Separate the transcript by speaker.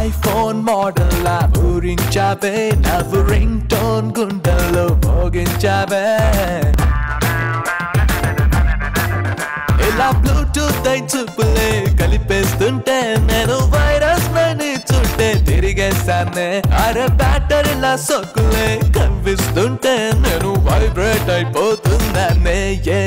Speaker 1: iPhone model లా ఊరించావే నవ్వు ring tone గుండెల్లో మోగించావే ఇలా బ్లూటూత్ చూపులే కలిపేస్తుంటే నేను వైరస్ మని చుట్టే తిరిగేశానే అరే బ్యాటరీలా సొక్కులే కనిపిస్తుంటే నేను వైబ్రేట్ అయిపోతున్నానే ఏ